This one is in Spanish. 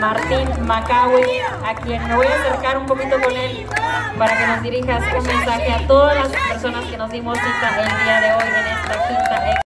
Martín Macawi, a quien me voy a acercar un poquito con él para que nos dirijas un mensaje a todas las personas que nos dimos cita el día de hoy en esta quinta